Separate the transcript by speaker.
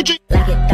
Speaker 1: Like it.